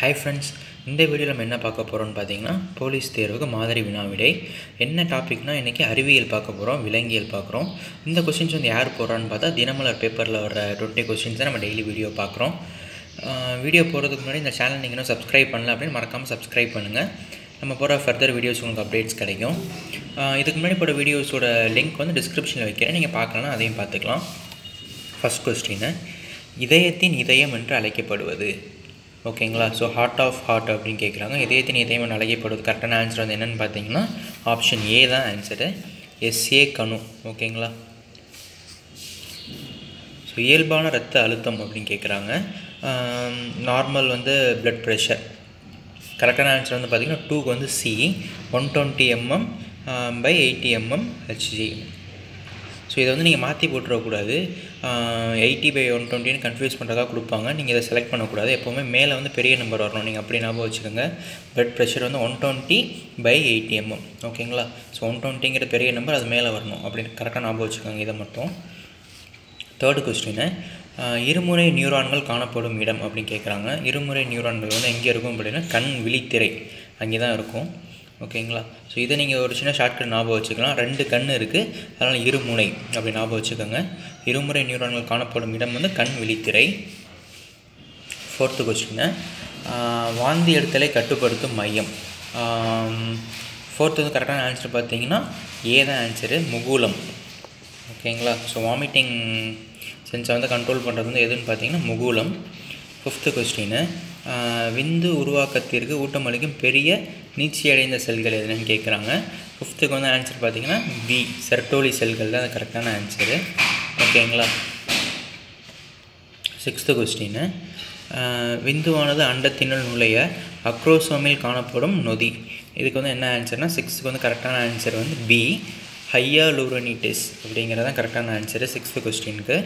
Hi friends இந்த வீடியோவில் நம்ம என்ன பார்க்க போகிறோம்னு பார்த்தீங்கன்னா போலீஸ் தேர்வுக்கு மாதிரி வினாவிடை. என்ன டாபிக்னால் இன்றைக்கி அறிவியல் பார்க்க போகிறோம் விலங்கியல் பார்க்குறோம். இந்த கொஷின்ஸ் வந்து யார் போகிறான்னு பார்த்தா தினமலர் பேப்பரில் வர டுவெண்ட்டி கொஷின்ஸ் தான் நம்ம டெய்லி வீடியோ பார்க்குறோம். வீடியோ போகிறதுக்கு முன்னாடி இந்த சேனல் நீங்கள் இன்னும் சப்ஸ்கிரைப் பண்ணல அப்படின்னு மறக்காமல் சப்ஸ்கிரைப் பண்ணுங்கள் நம்ம போகிற ஃபர்தர் வீடியோஸ் உங்களுக்கு அப்டேட்ஸ் கிடைக்கும். இதுக்கு முன்னாடி போகிற வீடியோஸோட லிங்க் வந்து டிஸ்கிரிப்ஷனில் வைக்கிறேன். நீங்கள் பார்க்கலாம் அதையும் பார்த்துக்கலாம். ஃபஸ்ட் கொஸ்டின் இதயத்தின் இதயம் என்று அழைக்கப்படுவது. ஓகேங்களா ஸோ ஹார்ட் ஆஃப் ஹார்ட் அப்படின்னு கேட்குறாங்க இதயத்தின் இதயம் என்று கரெக்டான ஆன்சர் வந்து என்னென்னு பார்த்தீங்கன்னா ஆப்ஷன் ஏ தான் ஆன்சரு எஸ்ஏ கணு. ஓகேங்களா ஸோ இயல்பான ரத்த அழுத்தம் அப்படின்னு கேட்குறாங்க நார்மல் வந்து பிளட் ப்ரெஷர் கரெக்டான ஆன்சர் வந்து பார்த்திங்கன்னா டூக்கு வந்து C one twenty mm by eighty mm Hg so இதை வந்து நீங்கள் மாற்றி போட்டுறக்கூடாது எயிட்டி பை ஒன் டுவெண்ட்டின்னு கன்ஃபியூஸ் பண்ணுறதா கொடுப்பாங்க. நீங்கள் இதை செலக்ட் பண்ணக்கூடாது எப்போவுமே மேலே வந்து பெரிய நம்பர் வரணும். நீங்கள் அப்படி ஞாபகம் வச்சுக்கோங்க. பிளட் ப்ரெஷர் வந்து one twenty by eighty mm ஓகேங்களா? ஸோ ஒன் டுவெண்ட்டிங்கிற பெரிய நம்பர் அது மேலே வரணும். அப்படின்னு கரெக்டாக ஞாபகம் வச்சுக்கோங்க இதை மட்டும். தேர்டு கொஸ்டின் இருமுறை நியூரான்கள் காணப்படும் இடம் அப்படின்னு கேட்குறாங்க இருமுறை நியூரான்கள் வந்து எங்கே இருக்கும் அப்படின்னா கண் விழித்திரை. அங்கே தான் இருக்கும். ஓகேங்களா? ஸோ இதை நீங்கள் ஒரு சின்ன ஷார்ட்கட் ஞாபகம் வச்சுக்கலாம். ரெண்டு கண் இருக்குது அதனால் இருமுனை அப்படி ஞாபகம் வச்சுக்கோங்க. இருமுறை நியூரான்கள் காணப்படும் இடம் வந்து கண் விழித்திரை ஃபோர்த்து கொஸ்டின் வாந்தி எடுத்தலை கட்டுப்படுத்தும் மையம். ஃபோர்த்து வந்து கரெக்டான ஆன்சர் பார்த்தீங்கன்னா ஏ தான் ஆன்சரு முகூலம். ஓகேங்களா? ஸோ வாமிட்டிங் சென்ஸை வந்து கண்ட்ரோல் பண்ணுறது வந்து எதுன்னு பார்த்தீங்கன்னா முகூலம். ஃபிஃப்த்து கொஸ்டின்னு விந்து உருவாக்கத்திற்கு ஊட்டமளிக்கும் பெரிய நீச்சியடைந்த செல்கள் எதுன்னு கேட்குறாங்க. ஃபிஃப்த்துக்கு வந்து ஆன்சர் பார்த்தீங்கன்னா பி செர்டோலி செல்கள் தான் கரெக்டான ஆன்சரு ஓகேங்களா சிக்ஸ்த்து கொஸ்டின் விந்துவானது அண்டத்தினுள் நுழைய அக்ரோசோமில் காணப்படும் நொதி. இதுக்கு வந்து என்ன ஆன்சர்னால் சிக்ஸ்த்துக்கு வந்து கரெக்டான ஆன்சர் வந்து பி ஹையாலூரனிட்டிஸ் அப்படிங்கிறது தான் கரெக்டான ஆன்சரு சிக்ஸ்த்து கொஸ்டினுக்கு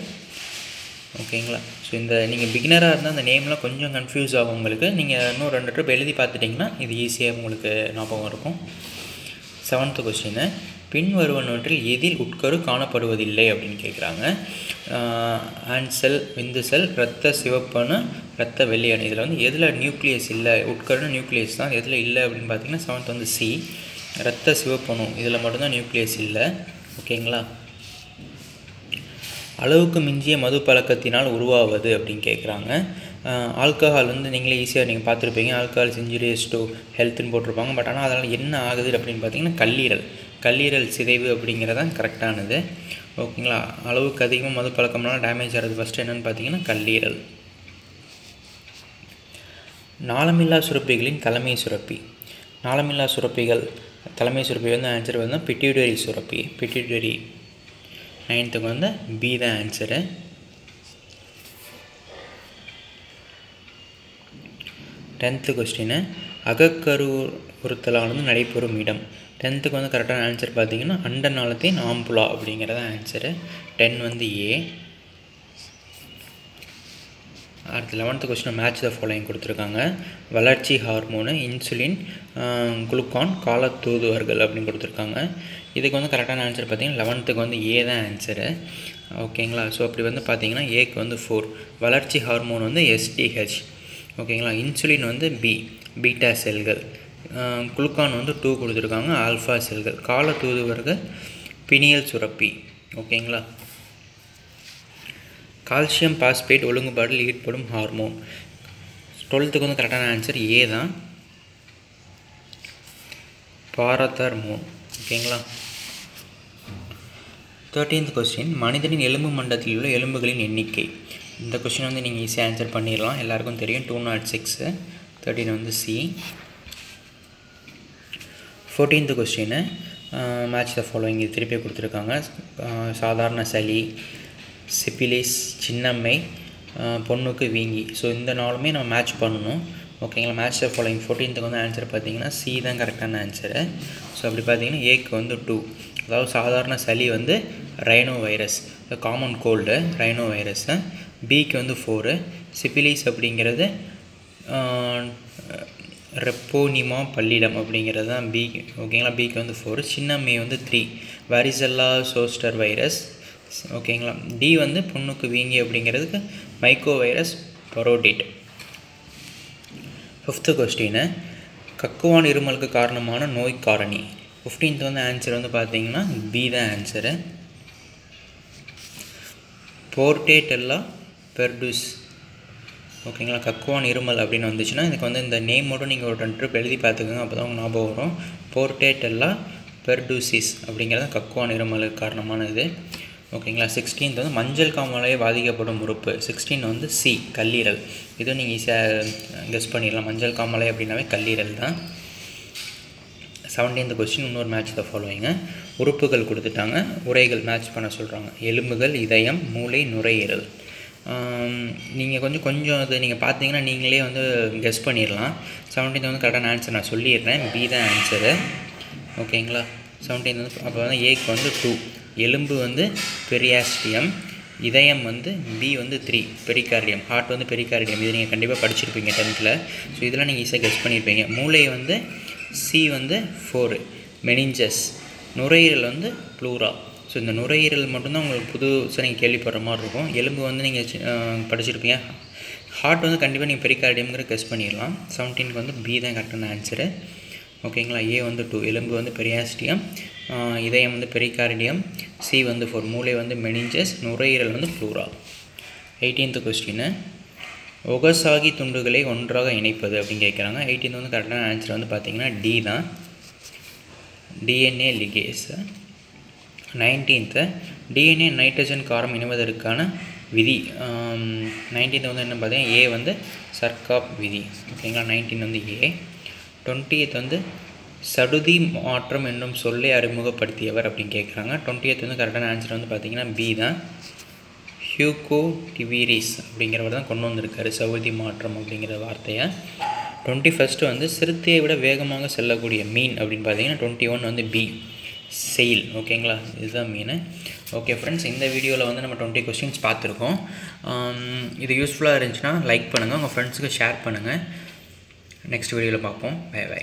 ஓகேங்களா ஸோ இந்த நீங்கள் பிகினராக இருந்தால் அந்த நேம்லாம் கொஞ்சம் கன்ஃபியூஸ் ஆகும் உங்களுக்கு. நீங்கள் இன்னும் ரெண்டு ட்ரிப் எழுதி பார்த்துட்டிங்கன்னா இது ஈஸியாக உங்களுக்கு ஞாபகம் இருக்கும். செவன்த்து கொஸ்டின் பின் வருவனவற்றில் எதில் உட்கரு காணப்படுவதில்லை அப்படின்னு கேட்குறாங்க ஆண்ட் செல் விந்து செல் ரத்த சிவப்பணு ரத்த வெள்ளையணு. இதில் வந்து எதில் நியூக்ளியஸ் இல்லை உட்கருன்னு நியூக்ளியஸ் தான். எதில் இல்லை அப்படின்னு பார்த்தீங்கன்னா செவன்த் வந்து சி ரத்த சிவப்பணு இதில் மட்டும்தான் நியூக்ளியஸ் இல்லை. ஓகேங்களா அளவுக்கு மிஞ்சிய மது பழக்கத்தினால் உருவாவது அப்படின்னு கேட்குறாங்க ஆல்கஹால் வந்து நீங்களே ஈஸியாக நீங்கள் பார்த்துருப்பீங்க. ஆல்கஹால் இன்ஜுரியஸ் டு ஹெல்த்துன்னு போட்டிருப்பாங்க. பட் ஆனால் அதனால் என்ன ஆகுது அப்படின்னு பார்த்தீங்கன்னா கல்லீரல். கல்லீரல் சிதைவு அப்படிங்கிறதான் கரெக்டானது ஓகேங்களா? அளவுக்கு அதிகமாக மது பழக்கம்னால டேமேஜ் ஆகிறது ஃபஸ்ட்டு என்னென்னு பார்த்தீங்கன்னா கல்லீரல். நாளமில்லா சுரப்பிகளின் தலைமை சுரப்பி. நாளமில்லா சுரப்பிகள் தலைமை சுரப்பி வந்து ஆன்சர் வந்து பிட்யூட்டரி சுரப்பி. பிட்யூட்டரி நைன்த்துக்கு வந்து பி தான் ஆன்சரு டென்த்து கொஸ்டின் வந்து நடைபெறும் இடம். டென்த்துக்கு வந்து கரெக்டான ஆன்சர் பார்த்தீங்கன்னா அண்ட நாளத்தின் ஆம்புலா அப்படிங்கிறத ஆன்சரு டென் வந்து ஏ அடுத்து eleventh question match the following கொடுத்துருக்காங்க. வளர்ச்சி ஹார்மோனு இன்சுலின் குளுக்கான் காலத்தூதுவர்கள் அப்படின்னு கொடுத்துருக்காங்க. இதுக்கு வந்து கரெக்டான ஆன்சர் பார்த்தீங்கன்னா லெவன்த்துக்கு வந்து ஏ தான் ஆன்சரு ஓகேங்களா ஸோ அப்படி வந்து பார்த்தீங்கன்னா ஏக்கு வந்து ஃபோர் வளர்ச்சி ஹார்மோன் வந்து எஸ்டிஹெச் ஓகேங்களா இன்சுலின் வந்து பி பீட்டா செல்கள். குளுக்கான் வந்து டூ கொடுத்துருக்காங்க ஆல்ஃபா செல்கள். கால தூதுவர்கள் பினியல் சுரப்பி ஓகேங்களா கால்சியம் பாஸ்பேட் ஒழுங்குபாடில் ஈடுபடும் ஹார்மோன். டுவெல்த்துக்கு வந்து கரெக்டான ஆன்சர் ஏ தான். பாரதர்மோன். ஓகேங்களா தேர்ட்டீன்த் கொஸ்டின் மனிதனின் எலும்பு மண்டலத்தில் உள்ள எலும்புகளின் எண்ணிக்கை. இந்த கொஸ்டின் வந்து நீங்கள் ஈஸியாக ஆன்சர் பண்ணிடலாம். எல்லாருக்கும் தெரியும் டூ நாட் சிக்ஸு தேர்ட்டீன் வந்து C fourteenth question match the following இது திருப்பி கொடுத்துருக்காங்க. சாதாரண சளி சிபிலிஸ் சின்னம்மை பொண்ணுக்கு வீங்கி. ஸோ இந்த நாளுமே நம்ம மேட்ச் பண்ணணும். ஓகேங்களா மேட்ச் ஃபாலோயிங் ஃபோர்டீன்த்துக்கு வந்து ஆன்சர் பார்த்தீங்கன்னா சி தான் கரெக்டான ஆன்சரு ஸோ அப்படி பார்த்தீங்கன்னா ஏக்கு வந்து டூ அதாவது சாதாரண சளி வந்து rhino virus common cold rhino virus பிக்கு வந்து ஃபோரு சிபிலிஸ் அப்படிங்கிறது ரெப்போனிமா பள்ளிடம் அப்படிங்கிறது தான் பி ஓகேங்களா பிக்கு வந்து ஃபோர் சின்னம்மை வந்து த்ரீ வாரிசல்லா சோஸ்டர் வைரஸ் ஓகேங்களா டி வந்து புண்ணுக்கு வீங்கி அப்படிங்கிறதுக்கு micro virus parotid fifth question கக்குவான் இருமலுக்கு காரணமான நோய் காரணி. ஃபிஃப்டீன்த் வந்து ஆன்சர் வந்து பார்த்தீங்கன்னா பி தான் ஆன்சரு போர்டேட்டெல்லா பெர்டூஸ் ஓகேங்களா கக்குவான் இருமல் அப்படின்னு வந்துச்சுன்னா இதுக்கு வந்து இந்த நேம் மட்டும் நீங்கள் ஒரு ரெண்டு ட்ரிப் எழுதி பார்த்துக்கோங்க அப்போ தான் உங்களுக்கு ஞாபகம் வரும். போர்டேட்டெல்லா பெர்டூசிஸ் அப்படிங்கிறது கக்குவான் இருமலுக்கு காரணமான இது ஓகேங்களா? சிக்ஸ்டீன்த் வந்து மஞ்சள் காமாலையே பாதிக்கப்படும் உறுப்பு. சிக்ஸ்டீன் வந்து சி கல்லீரல். இதுவும் நீங்கள் ஈஸியாக கெஸ் பண்ணிடலாம். மஞ்சள் காமாலை அப்படின்னாவே கல்லீரல் தான். செவன்டீன்த் கொஸ்டின் இன்னொரு மேட்ச் தான் ஃபாலோவிங்க உறுப்புகள் கொடுத்துட்டாங்க. உரைகள் மேட்ச் பண்ண சொல்கிறாங்க எலும்புகள் இதயம் மூளை நுரையீரல். நீங்கள் கொஞ்சம் கொஞ்சம் அது நீங்கள் பார்த்தீங்கன்னா நீங்களே வந்து கெஸ் பண்ணிடலாம். செவன்டீன்த் வந்து கரெக்டான ஆன்சர் நான் சொல்லிடுறேன். பி தான் ஆன்சரு ஓகேங்களா? செவன்டீன்த் வந்து அப்போ வந்து ஏக்கு வந்து டூ எலும்பு வந்து பெரியாஸ்டியம் இதயம் வந்து பி வந்து த்ரீ பெரிகார்டியம் ஹார்ட் வந்து பெரிகார்டியம். இது நீங்கள் கண்டிப்பாக படிச்சிருப்பீங்க டென்த்தில் ஸோ இதெல்லாம் நீங்கள் ஈஸியாக கெஸ் பண்ணியிருப்பீங்க மூளை வந்து சி வந்து ஃபோரு மெனிஞ்சஸ் நுரையீரல் வந்து ப்ளூரா ஸோ இந்த நுரையீரல் மட்டும்தான் உங்களுக்கு புதுசாக நீங்கள் கேள்விப்படுற மாதிரி இருக்கும். எலும்பு வந்து நீங்கள் படிச்சிருப்பீங்க. ஹார்ட் வந்து கண்டிப்பாக நீங்கள் பெரிகார்டியம்ங்கிற கெஸ் பண்ணிடலாம் செவன்டீனுக்கு வந்து பி தான் கரெக்டான ஆன்சரு ஓகேங்களா? ஏ வந்து டூ எலும்பு வந்து பெரியாஸ்டியம் இதயம் வந்து பெரிகார்டியம் சி வந்து ஃபோர் மூளை வந்து மெனிஞ்சஸ் நுரையீரல் வந்து ப்ளூரா எயிட்டீன்த்து கொஸ்டின் ஒகசாகி துண்டுகளை ஒன்றாக இணைப்பது அப்படின்னு கேட்குறாங்க. எயிட்டீன்த் வந்து கரெக்டான ஆன்சர் வந்து பார்த்தீங்கன்னா டி தான். DNA ligase nineteenth DNA nitrogen காரம் இணைவதற்கான விதி நைன்டீன்த் வந்து என்ன பார்த்தீங்கன்னா ஏ வந்து சர்காப் விதி. ஓகேங்களா? நைன்டீன் வந்து ஏ டுவெண்ட்டியத் வந்து சடுதி மாற்றம் என்னும் சொல்லை அறிமுகப்படுத்தியவர் அப்படின்னு கேட்குறாங்க டுவெண்ட்டியத் வந்து கரெக்டான ஆன்சர் வந்து பார்த்தீங்கன்னா பி தான். ஹியூகோ டிவிரிஸ் அப்படிங்கிறவர் தான் கொண்டு வந்திருக்காரு சவுதி மாற்றம் அப்படிங்கிற வார்த்தையை. டுவெண்ட்டி ஃபஸ்ட்டு வந்து சிறுத்தையை விட வேகமாக செல்லக்கூடிய மீன் அப்படின்னு பார்த்தீங்கன்னா டுவெண்ட்டி ஒன் வந்து பி செயில் ஓகேங்களா இதுதான் மீன். ஓகே ஃப்ரெண்ட்ஸ் இந்த வீடியோவில் வந்து நம்ம டுவெண்ட்டி கொஸ்டின்ஸ் பார்த்துருக்கோம். இது யூஸ்ஃபுல்லாக இருந்துச்சுன்னா லைக் பண்ணுங்கள் உங்கள் ஃப்ரெண்ட்ஸுக்கு ஷேர் பண்ணுங்கள் நெக்ஸ்ட் வீடியோவில் பார்ப்போம். By by